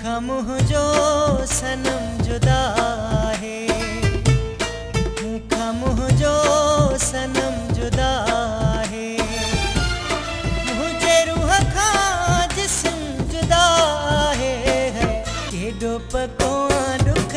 मुखा मुह जो सनम जुदा है। मुखा मुह जो सनम जुदा है। मुझे रूह खा जिसम जुदा है। केॾो पको दुख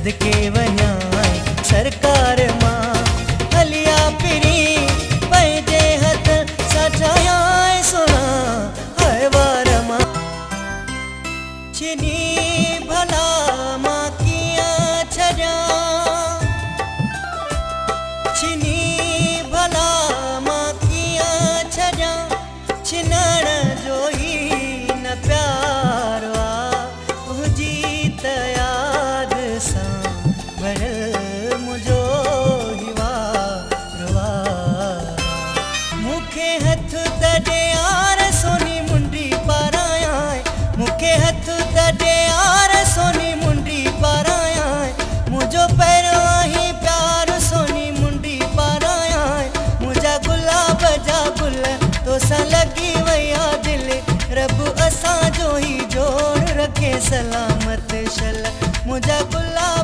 सदके वञा सरकार माँ हलिया पिरी पंहिंजे हथ सां ठाहिया हाय वार माँ छिनी त सलामत शल। मुंहिंजा गुलाब